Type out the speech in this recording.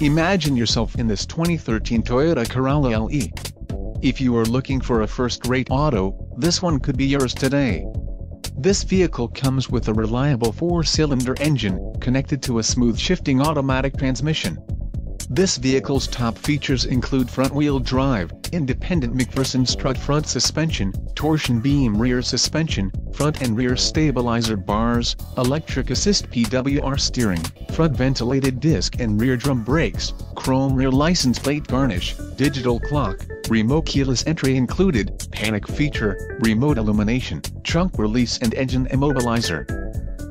Imagine yourself in this 2013 Toyota Corolla LE. If you are looking for a first-rate auto, this one could be yours today. This vehicle comes with a reliable four-cylinder engine, connected to a smooth shifting automatic transmission. This vehicle's top features include front-wheel drive, independent McPherson strut front suspension, torsion beam rear suspension, front and rear stabilizer bars, electric assist PWR steering, front ventilated disc and rear drum brakes, chrome rear license plate garnish, digital clock, remote keyless entry included, panic feature, remote illumination, trunk release and engine immobilizer.